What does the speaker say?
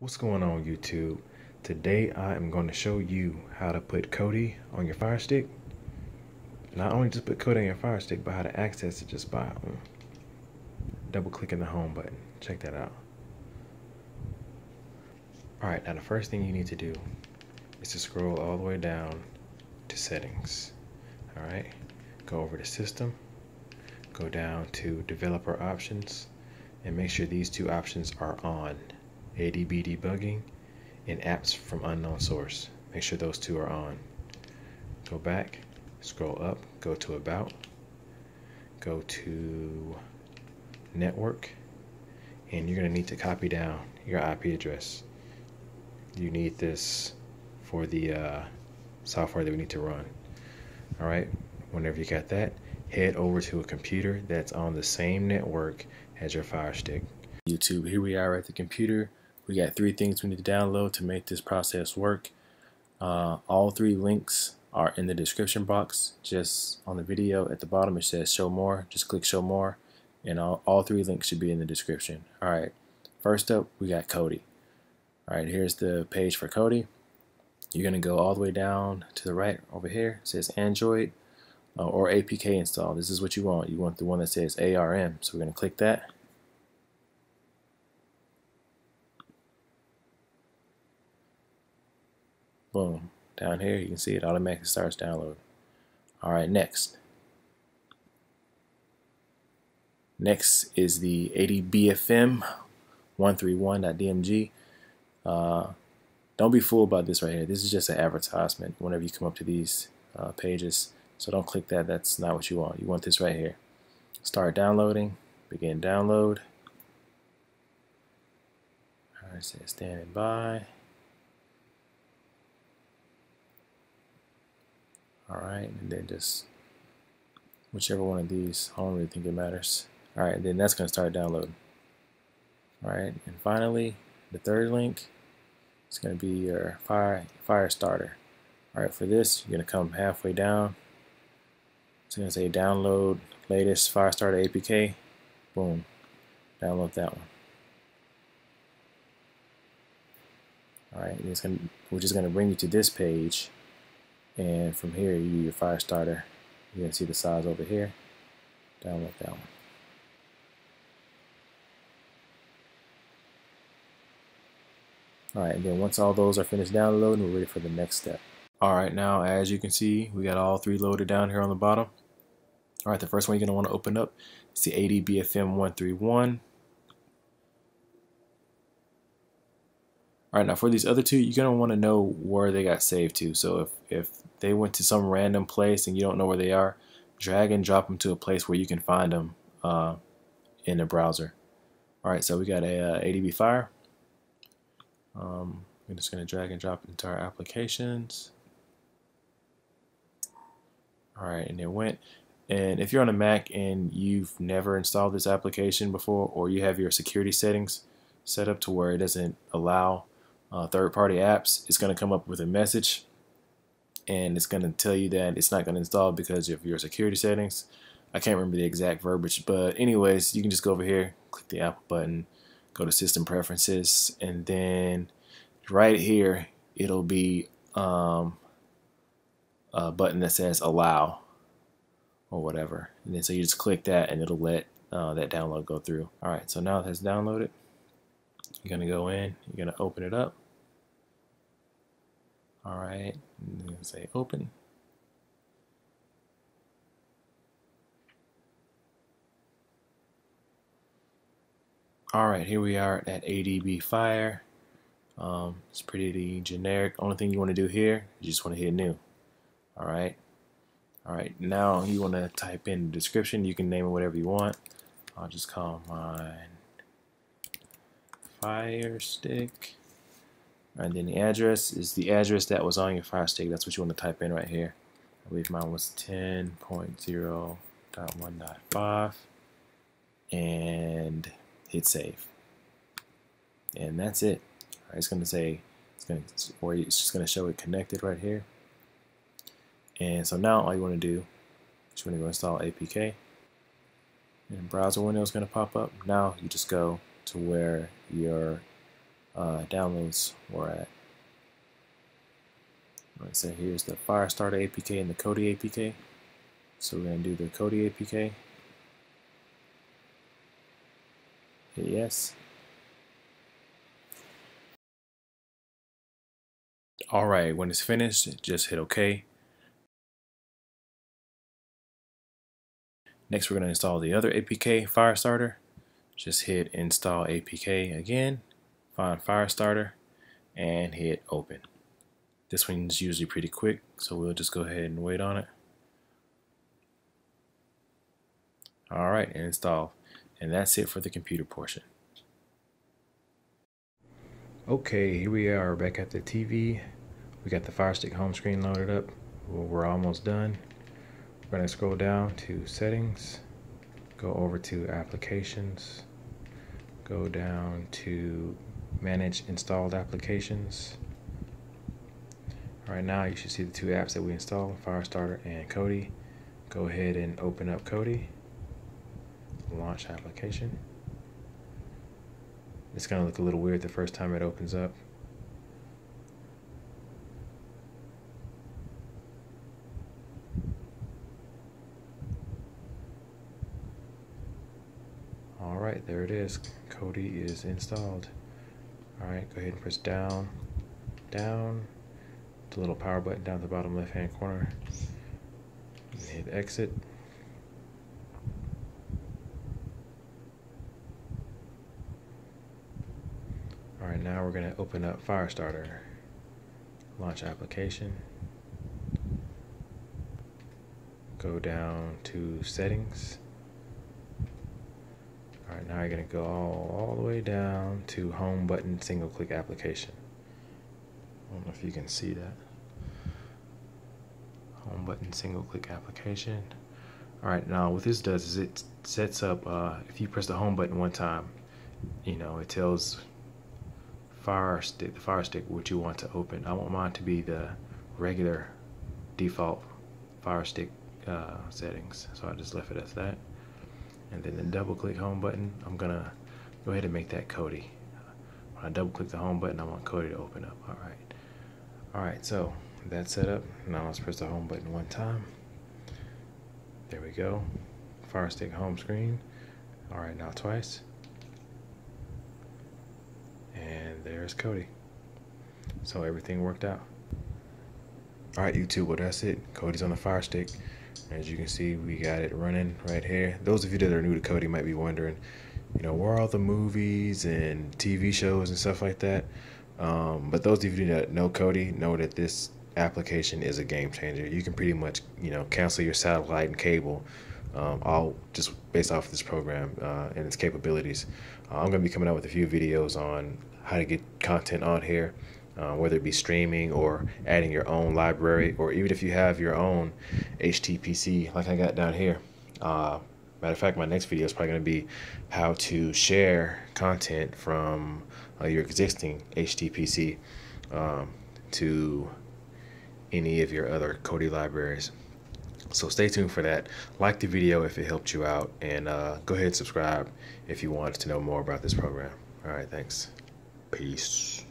What's going on YouTube? Today I am going to show you how to put Kodi on your Fire Stick. Not only just put Kodi on your Fire Stick, but how to access it just by um, double clicking the home button. Check that out. Alright, now the first thing you need to do is to scroll all the way down to settings. Alright, go over to system, go down to developer options, and make sure these two options are on. ADB debugging, and apps from unknown source. Make sure those two are on. Go back, scroll up, go to about, go to network, and you're going to need to copy down your IP address. You need this for the uh, software that we need to run. All right, whenever you got that, head over to a computer that's on the same network as your Fire Stick. YouTube, here we are at the computer we got three things we need to download to make this process work. Uh, all three links are in the description box. Just on the video at the bottom it says show more. Just click show more and all, all three links should be in the description. Alright, first up we got Kodi. Alright, here's the page for Kodi. You're going to go all the way down to the right over here. It says Android uh, or APK install. This is what you want. You want the one that says ARM. So we're going to click that. Boom. Down here, you can see it automatically starts downloading. All right, next. Next is the ADBFM 131.dmg. Uh, don't be fooled by this right here. This is just an advertisement whenever you come up to these uh, pages. So don't click that. That's not what you want. You want this right here. Start downloading. Begin download. Right, say standing by. Alright, and then just whichever one of these, I don't really think it matters. Alright, then that's going to start downloading. Alright, and finally, the third link is going to be your Fire, fire Starter. Alright, for this, you're going to come halfway down. It's going to say download latest Fire Starter APK. Boom. Download that one. Alright, it's gonna, which is going to bring you to this page and from here you do your fire starter. You can see the size over here. Download that one. Alright and then once all those are finished downloading we're ready for the next step. Alright now as you can see we got all three loaded down here on the bottom. Alright the first one you're going to want to open up is the ADBFM131 All right, now for these other two, you're gonna wanna know where they got saved to. So if, if they went to some random place and you don't know where they are, drag and drop them to a place where you can find them uh, in the browser. All right, so we got a uh, ADB Fire. Um, I'm just gonna drag and drop into our applications. All right, and it went. And if you're on a Mac and you've never installed this application before, or you have your security settings set up to where it doesn't allow uh, third-party apps, it's going to come up with a message and it's going to tell you that it's not going to install because of your security settings. I can't remember the exact verbiage, but anyways, you can just go over here, click the Apple button, go to System Preferences, and then right here it'll be um, a button that says Allow or whatever. And then so you just click that and it'll let uh, that download go through. All right, so now it has downloaded. You're going to go in, you're going to open it up. All right, say open. All right, here we are at ADB Fire. Um, it's pretty generic. Only thing you want to do here, you just want to hit new. All right. All right, now you want to type in the description. You can name it whatever you want. I'll just call mine Fire Stick. And then the address is the address that was on your Fire Stick. That's what you want to type in right here. I believe mine was 10.0.1.5 and hit save. And that's it. It's going to say it's going to or it's just going to show it connected right here. And so now all you want to do is you want to go install APK. And browser window is going to pop up. Now you just go to where your uh, downloads we're at. Right, so here's the Firestarter APK and the Kodi APK. So we're going to do the Kodi APK. Hit yes. Alright, when it's finished, just hit OK. Next, we're going to install the other APK, Firestarter. Just hit Install APK again, find Firestarter, and hit Open. This one's usually pretty quick, so we'll just go ahead and wait on it. Alright, and install. And that's it for the computer portion. Okay, here we are back at the TV. We got the Fire Stick home screen loaded up. We're almost done. We're going to scroll down to settings, go over to applications, go down to manage installed applications. Right now you should see the two apps that we installed, Firestarter and Kodi. Go ahead and open up Kodi, launch application. It's going to look a little weird the first time it opens up. Alright, there it is. Kodi is installed. Alright, go ahead and press down, down, the little power button down the bottom left hand corner. Hit exit. Alright, now we're going to open up Firestarter. Launch application. Go down to settings. Alright, now you're going to go all, all the way down to home button single click application. I don't know if you can see that. Home button single click application. Alright, now what this does is it sets up, uh, if you press the home button one time, you know, it tells Fire Stick, the Fire Stick, what you want to open. I want mine to be the regular default Fire Stick uh, settings. So I just left it as that and then the double click home button I'm gonna go ahead and make that Kodi when I double click the home button I want Kodi to open up. Alright alright so that's set up. Now let's press the home button one time. There we go. Fire Stick home screen. Alright now twice. And there's Kodi. So everything worked out alright YouTube well that's it Kodi's on the Fire Stick as you can see, we got it running right here. Those of you that are new to Kodi might be wondering, you know, where are all the movies and TV shows and stuff like that? Um, but those of you that know Kodi know that this application is a game changer. You can pretty much, you know, cancel your satellite and cable, um, all just based off of this program uh, and its capabilities. Uh, I'm going to be coming out with a few videos on how to get content on here uh, whether it be streaming or adding your own library, or even if you have your own HTPC, like I got down here. Uh, matter of fact, my next video is probably going to be how to share content from uh, your existing HTPC um, to any of your other Kodi libraries. So stay tuned for that. Like the video if it helped you out, and uh, go ahead and subscribe if you want to know more about this program. All right, thanks. Peace.